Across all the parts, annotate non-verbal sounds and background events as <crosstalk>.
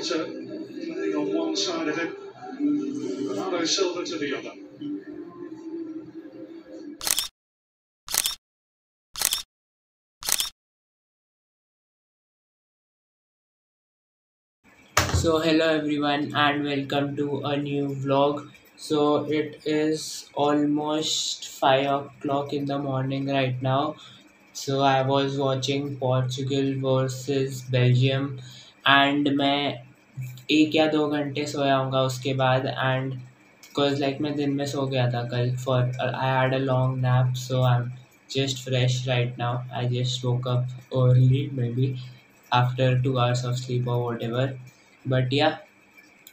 Playing on one side of him, Bernardo Silva to the other. So hello everyone and welcome to a new vlog. So it is almost 5 o'clock in the morning right now. So I was watching Portugal versus Belgium and मैं एक या दो घंटे सोयाऊँगा उसके बाद and because like मैं दिन में सो गया था कल for I had a long nap so I am just fresh right now I just woke up early maybe after two hours of sleep और whatever but yeah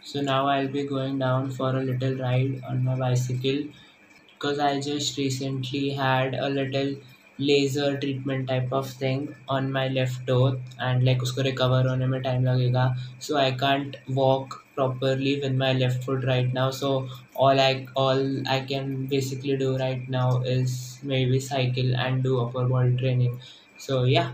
so now I will be going down for a little ride on my bicycle because I just recently had a little laser treatment type of thing on my left toe and like उसको recover होने में time लगेगा. So I can't walk properly with my left foot right now so all I all I can basically do right now is maybe cycle and do upper body training so yeah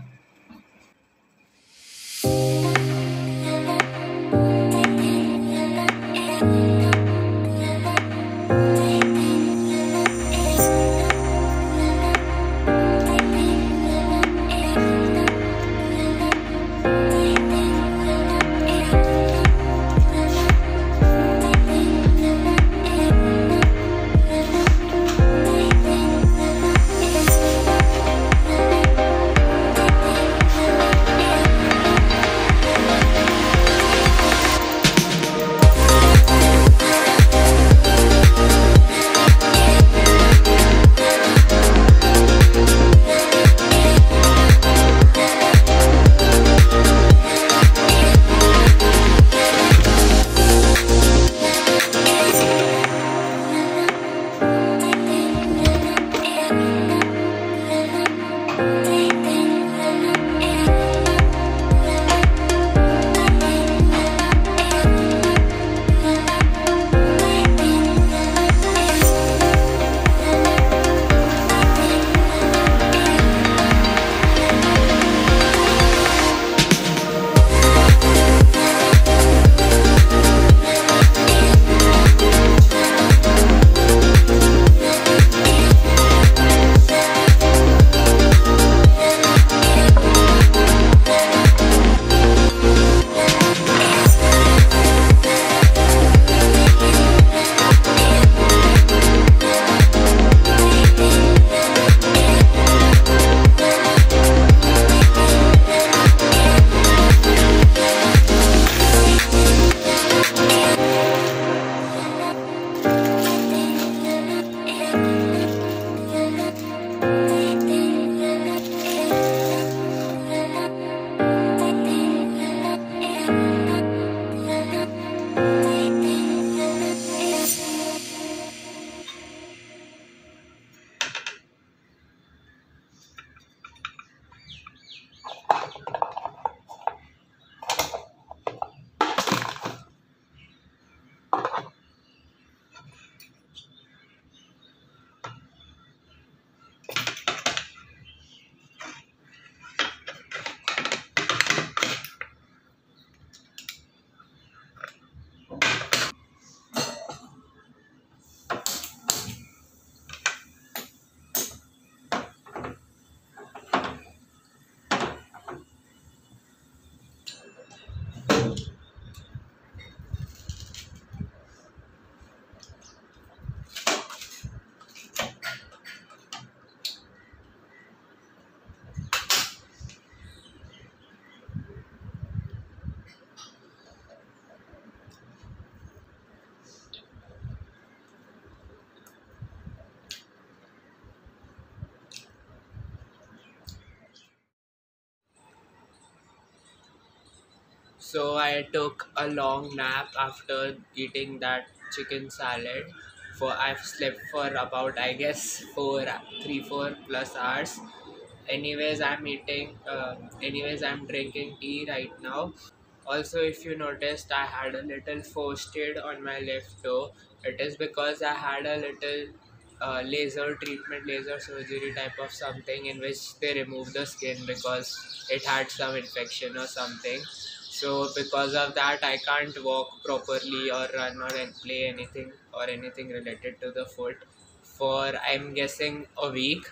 So I took a long nap after eating that chicken salad. For I've slept for about I guess four, three, four plus hours. Anyways, I'm eating. Uh, anyways, I'm drinking tea right now. Also, if you noticed, I had a little frosted on my left toe. It is because I had a little uh, laser treatment, laser surgery type of something in which they removed the skin because it had some infection or something so because of that i can't walk properly or run or play anything or anything related to the foot for i'm guessing a week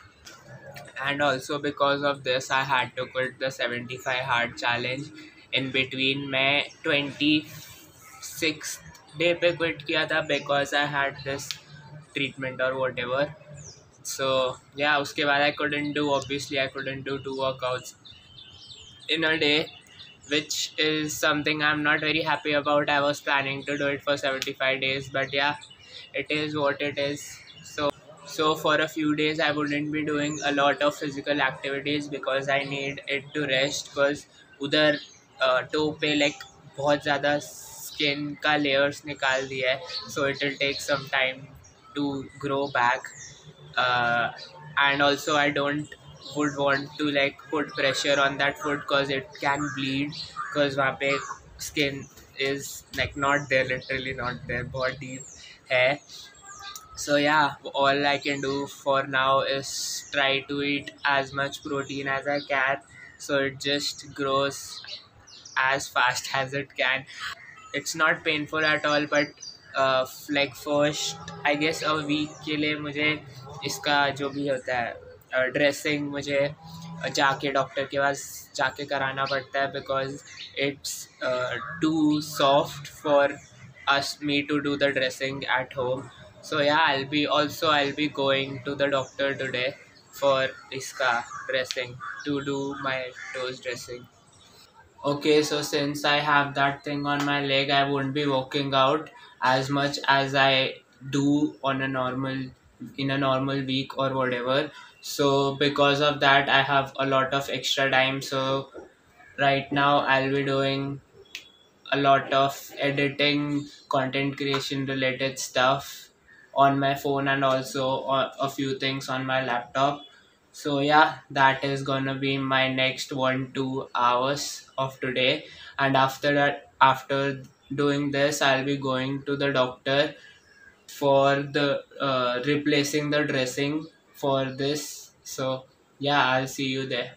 and also because of this i had to quit the 75 hard challenge in between मैं 26 day पे quit किया था because I had this treatment और what ever so या उसके बाद आई couldn't do obviously I couldn't do two workouts in a day which is something I'm not very happy about. I was planning to do it for 75 days, but yeah, it is what it is. So, so for a few days, I wouldn't be doing a lot of physical activities because I need it to rest. Because उधर toe पे like बहुत ज़्यादा skin का layers निकाल दिया है so it will take some time to grow back and also I don't would want to like put pressure on that foot because it can bleed because वहाँ पे skin is like not there literally not there बहुत deep है so yeah all I can do for now is try to eat as much protein as I can so it just grows as fast as <laughs> it can it's not painful at all but uh, like first I guess a week के लिए मुझे इसका जो भी होता है dressing मुझे जाके डॉक्टर के पास जाके कराना पड़ता है because it's too soft for us me to do the dressing at home so yeah I be also I'll be going to the doctor today for इसका dressing to do my toe's dressing okay so since I have that thing on my leg I won't be walking out as much as I do on a normal in a normal week और whatever so because of that i have a lot of extra time. So right now i'll be doing a lot of editing content creation related stuff on my phone and also a few things on my laptop. So yeah that is gonna be my next one two hours of today. And after that after doing this i'll be going to the doctor for the uh, replacing the dressing for this. So yeah i'll see you there